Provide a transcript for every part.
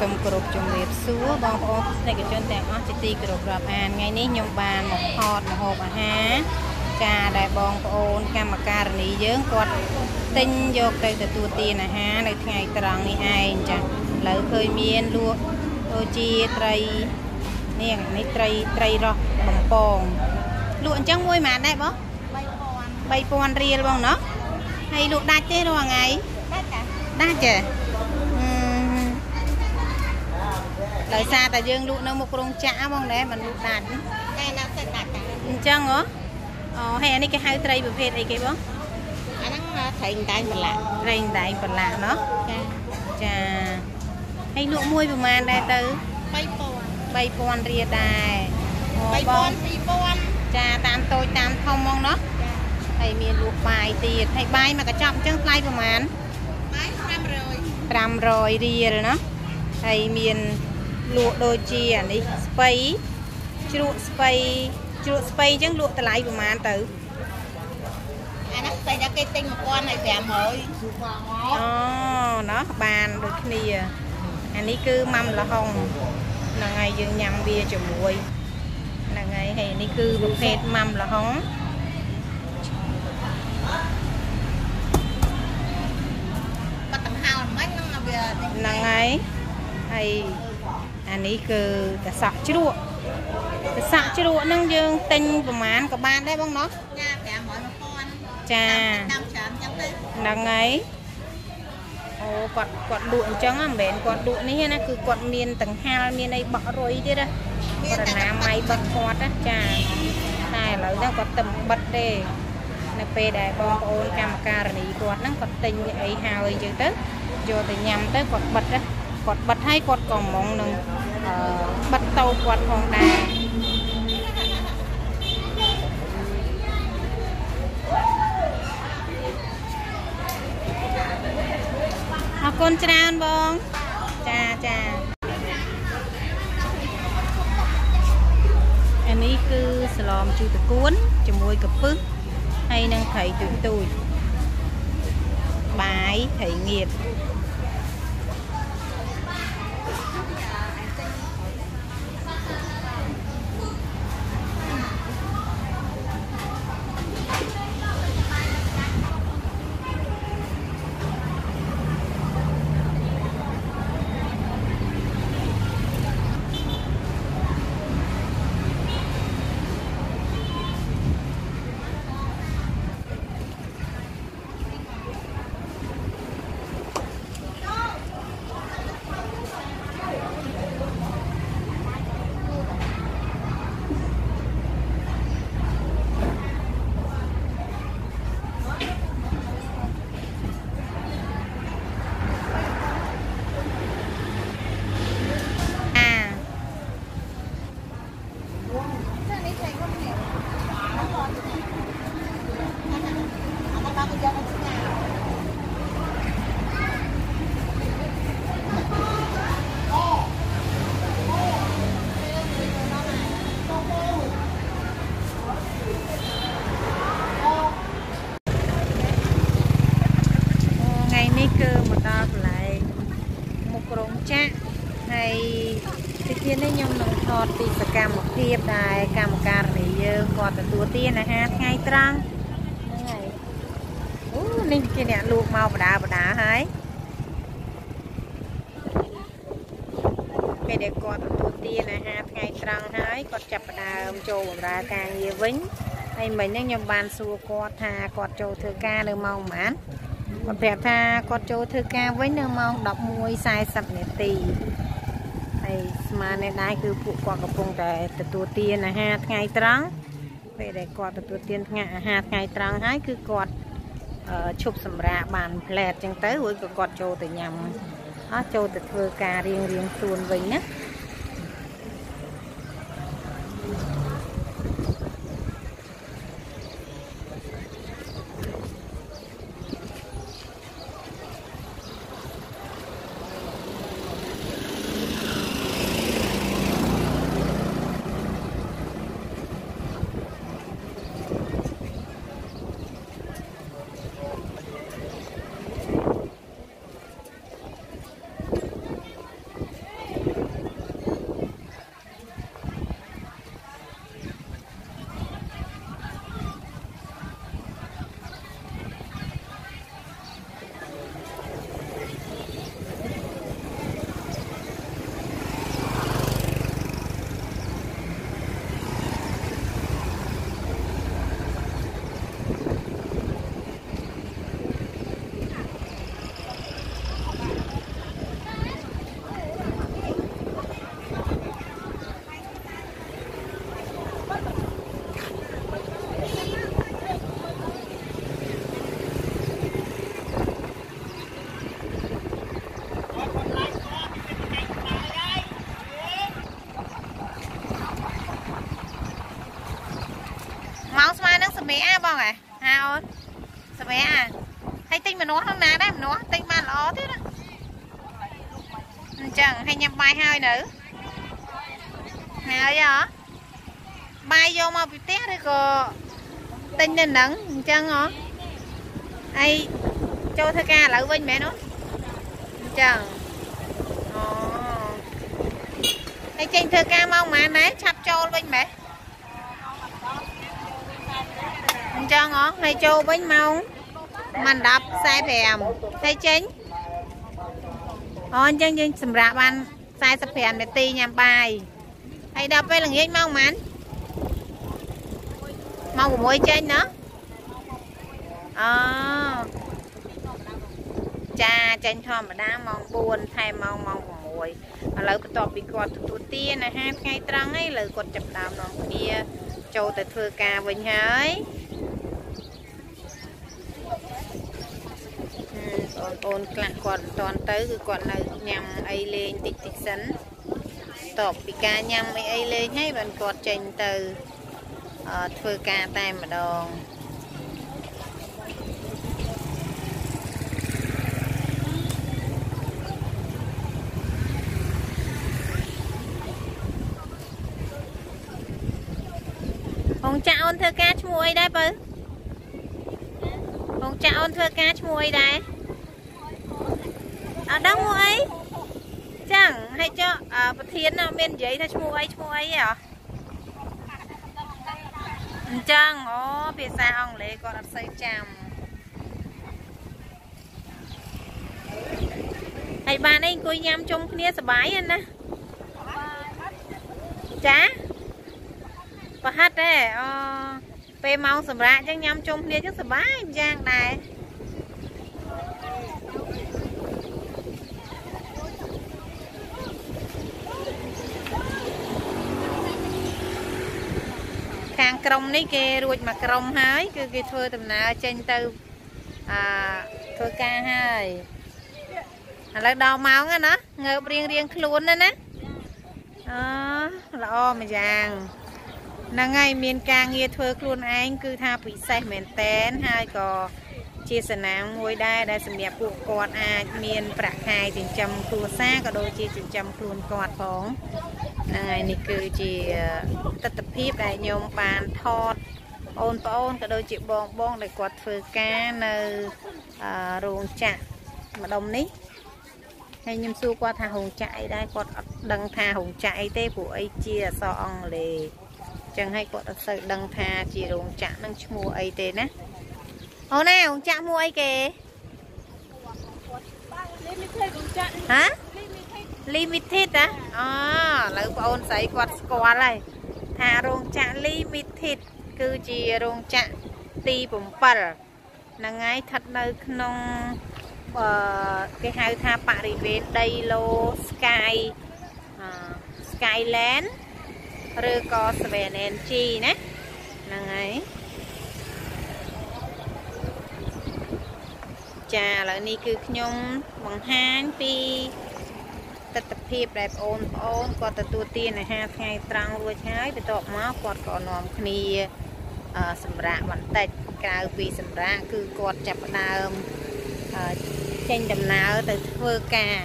សូមគោរពជំរាបសួរបងប្អូនទស្សនិកជនទាំងអស់ជាទីគោរពរាប់អានថ្ងៃនេះខ្ញុំបានមកថតម្ហូបអាហារចាដែលបងប្អូនកម្មការិនីយើងគាត់ទិញយកទៅទទួលទានអាហារនៅថ្ងៃត្រង់នេះឯងចាឥឡូវឃើញមានលក់ដូចជាត្រីនេះនេះត្រីត្រីរស់បំពងលក់អញ្ចឹងមួយម៉ានដែរបង3000 3000រៀលបងណោះហើយលក់ដាច់ទេរាល់ថ្ងៃដាច់ចាដាច់ចាអឺ ដោយសារតែយើងលក់នៅមុខរោងចក្របងដែរមិនលក់ដាច់តែនៅទៅដាច់អញ្ចឹងហ៎អូហើយអានេះគេហៅត្រីប្រភេទអីគេបងអាហ្នឹងត្រីដែងប្រឡាក់ត្រីដែងប្រឡាក់ណោះចាចាហើយលក់មួយប្រហែលដែរទៅ3000 3000រៀលដែរ3000 2000ចាតាមតូចតាមធំហ្មងណោះហើយមានលក់បាយទៀតហើយបាយមកកញ្ចប់អញ្ចឹងថ្លៃប្រហែលបាយ500 500រៀលណាហើយមាន លក់ដូចជាអានេះស្ពៃជ្រក់ស្ពៃជ្រក់ស្ពៃអញ្ចឹងលក់តម្លៃប្រហែលទៅអានេះស្ពៃដល់គេទិញ1000ហើយ500អូណោះបានដូចគ្នាអានេះគឺម៉ាំលហុងហ្នឹងហើយយើងញ៉ាំវាជាមួយហ្នឹងហើយហើយនេះគឺប្រភេទម៉ាំលហុងហ្នឹងហើយហើយ អានេះគឺកសក់ជ្រក់កសក់ជ្រក់ហ្នឹងយើងទិញប្រមាណក៏បានដែរបងណោះចា500 1000ចាដាំច្រើនចឹងទៅហ្នឹងហើយអូគាត់គាត់លក់អញ្ចឹងមិនមែនគាត់លក់នេះណាគឺគាត់មានតង្ហាលមានអីបក់រុយទៀតណាគាត់ណាម៉ៃបិទគាត់ណាចាតែឥឡូវហ្នឹងគាត់ទំបិទទេនៅពេលដែលបងប្អូនកម្មការិនីគាត់ហ្នឹងគាត់ទិញអីហើយអញ្ចឹងទៅយកទៅញ៉ាំទៅគាត់បិទ គាត់បិទហើយគាត់ក៏ហ្មងនឹងបិទតោគាត់ផងដែរអរគុណច្រើនបងចាចាអានេះគឺសឡំជូតកួនជាមួយកពឹសហើយនឹងត្រីទូចទូចបាយត្រីងៀត ពីសកម្មភាពដែលកម្មការនីយើងគាត់ទទួលទានអាហារថ្ងៃត្រង់ហ្នឹងហើយអូនេះជាអ្នកលក់មកបដាបដាហើយពេលដែលគាត់ទទួលទានអាហារថ្ងៃត្រង់ហើយគាត់ចាប់ផ្ដើមចូលបម្រើការងារវិញហើយមិញហ្នឹងខ្ញុំបានសួរគាត់ថាគាត់ចូលធ្វើការនៅម៉ោងប៉ុន្មានគាត់ប្រាប់ថាគាត់ចូលធ្វើការវិញនៅម៉ោង11:40នាទី ហើយស្មាននេះដែរគឺពួកគាត់កំពុងតែទទួលទានអាហារថ្ងៃត្រង់ពេលដែលគាត់ទទួលទានថ្ងៃអាហារថ្ងៃត្រង់ហើយគឺគាត់ឈប់សម្រាកបានផ្លែតចឹងទៅរួចក៏គាត់ចូលទៅញ៉ាំអស់ចូលទៅធ្វើការរៀងរៀងខ្លួនវិញណា សម្រាប់អាហើយទិញម្នាស់ក្នុងណាដែរម្នាស់ទិញបានល្អទៀតណាអញ្ចឹងហើយញ៉ាំបាយហើយនៅហើយហ៎បាយយកមកពីផ្ទះឬក៏ទិញនៅនឹងអញ្ចឹងហ៎ហើយចូលធ្វើការឥឡូវវិញមែនទេអញ្ចឹងអូហើយចេញធ្វើការមកម៉ានដែរឆាប់ចូលវិញមែនអញ្ចឹងហ៎ហើយចូលវិញម៉ោង ម៉ាន់10 45ហើយចេញអូអញ្ចឹងយើងសម្រាប់បាន45នាទីញ៉ាំបាយហើយដល់ពេលល្ងាចម៉ោងម៉ានម៉ោង6ចេញណាអូចាចេញធម្មតាម៉ោង4ថែមម៉ោងម៉ោង6ឥឡូវបន្ទាប់ពីគាត់ទទួលទានអាហារថ្ងៃត្រង់ហើយឥឡូវគាត់ចាប់ដើមនាំគ្នាចូលទៅធ្វើការវិញហើយ បងប្អូនខ្លះគាត់មិនតាន់ទៅគឺគាត់នៅញ៉ាំអីលេងតិចតិចសិនតបពីការញ៉ាំអីអីលេងហើយបានគាត់ចេញទៅធ្វើការតែម្ដងហងចាក់អូនធ្វើការឈ្មោះអីដែរបើហងចាក់អូនធ្វើការឈ្មោះអីដែរ អត់ដឹងឈ្មោះអីចឹងហើយចុះប្រធានមាននិយាយថាឈ្មោះអីឈ្មោះអីហ៎អញ្ចឹងអូភាសាអង់គ្លេសគាត់អត់សូវចាំហើយបានអីអង្គុយញ៉ាំជុំគ្នាសบายណាចាប្រហិតទេអូពេលម៉ោងសម្រាប់អញ្ចឹងញ៉ាំជុំគ្នាអញ្ចឹងសบายយ៉ាងដែរ ខាងក្រុមនេះគេរួចមកក្រុមហើយ គឺគេធ្វើដំណើរចេញទៅអាធ្វើការហើយឥឡូវដល់ម៉ោងណាងើបរៀងរៀងខ្លួនណាណាអូល្អមួយយ៉ាងហ្នឹងហើយមានការងារធ្វើខ្លួនឯងគឺថាពិសេសមែនតែនហើយក៏ជាសនាមមួយដែរដែលសម្រាប់ពួកគាត់អាចមានប្រាក់ខែចិញ្ចឹមគ្រួសារក៏ដូចជាចិញ្ចឹមខ្លួនគាត់ផង ហ្នឹងហើយនេះគឺជាទស្សនវិជ្ជាដែលខ្ញុំបានថតអូនប្អូនក៏ដូចជាបងបងដែលគាត់ធ្វើការនៅរោងចក្រម្ដុំនេះហើយខ្ញុំសួរគាត់ថារោងចក្រអីដែរគាត់អត់ដឹងថារោងចក្រអីទេព្រោះអីជាអក្សរអង់គ្លេសចឹងហើយគាត់អត់សូវដឹងថាជារោងចក្រនឹងឈ្មោះអីទេណាអូនណារោងចក្រឈ្មោះអីគេហ៎ limited ណាអូឥឡូវបងអូនស្រីគាត់ស្គាល់ហើយថារោងចក្រ limited គឺជារោងចក្រទី7ហ្នឹងហើយស្ថិតនៅក្នុងអឺគេហៅថាបរិវេណដីឡូ Sky Skyland ឬក៏ 7NG ណាហ្នឹងហើយចាឥឡូវនេះគឺខ្ញុំបង្ហាញពី ទស្សនវិជ្ជាដែលបងប្អូនគាត់ទទួលទានអាហារថ្ងៃត្រង់រួចហើយបន្ទាប់មកគាត់ក៏នាំគ្នាសម្រាប់បន្តិចក្រៅពីសម្រាប់គឺគាត់ចាប់ផ្ដើមចេញដំណើរទៅធ្វើការ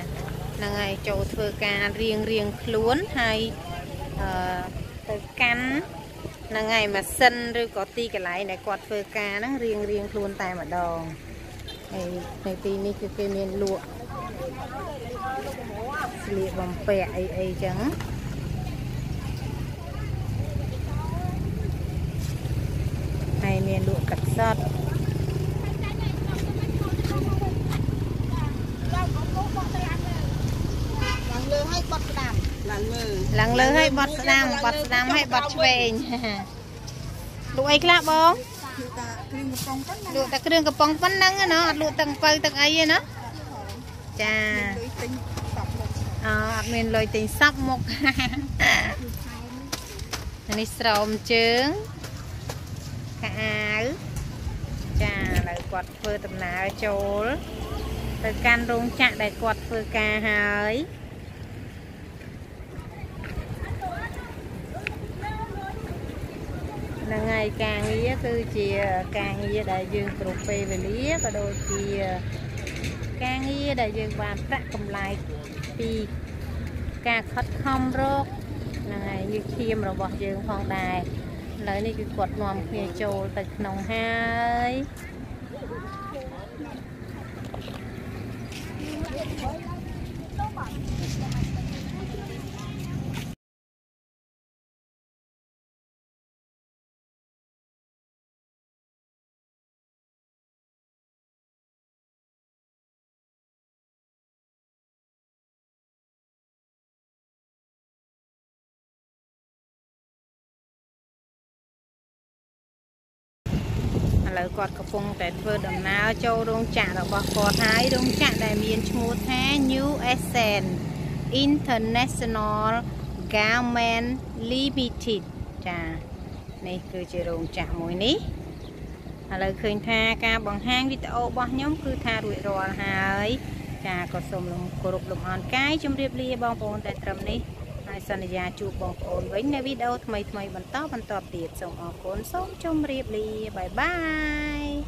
ហ្នឹងហើយចូលធ្វើការរៀងរៀងខ្លួនហើយអឺទៅកាន់ហ្នឹងហើយម៉ាស៊ីនឬក៏ទីកន្លែងដែលគាត់ធ្វើការហ្នឹងរៀងរៀងខ្លួនតែម្ដងហើយនៅទីនេះគឺគេមានលក់ ស្លៀកបំពាក់អីអីចឹងហើយមានលក់កាត់សតឡើងលើឲ្យបត់ស្ដាំឡើងលើឡើងលើឲ្យបត់ស្ដាំបត់ស្ដាំឲ្យបត់ឆ្វេងលក់អីខ្លះបងលក់តែគ្រឿងកំប៉ុងប៉ុណ្ណឹងណាអត់លក់ទាំងពៅទាំងអីទេណាចា អអត់មានលុយទិញសັບមុខនេះស្រោមជើងខោអាវចាឥឡូវគាត់ធ្វើដំណើរចូលទៅកាន់រោងចក្រដែលគាត់ធ្វើការហើយហ្នឹងហើយថ្ងៃការងារគឺជាការងារដែលយើងគ្រប់ពេលវេលាក៏ដូចជាការងារដែលយើងបានប្រាក់កម្លែក ពីការខិតខំរកហ្នឹងហើយយើងឈាមរបស់យើងផងដែរឥឡូវនេះគឺគាត់នាំគ្នាចូលទៅក្នុងហើយ ឥឡូវគាត់កំពុងតែធ្វើដំណើរចូលរោងចក្ររបស់គាត់ហើយរោងចក្រដែលមានឈ្មោះថា New Essence International Garment Limited ចានេះគឺជារោងចក្រមួយនេះឥឡូវឃើញថាការបង្ហាញវីដេអូរបស់ខ្ញុំគឺថារួចរាល់ហើយចាក៏សូមគោរពលំអរកាយជម្រាបលាបងប្អូនតែត្រឹមនេះ ហើយសន្យាជួបបងប្អូនវិញនៅវីដេអូថ្មីៗបន្តបន្តទៀតសូមអរគុណសូមជម្រាបលាបាយបាយ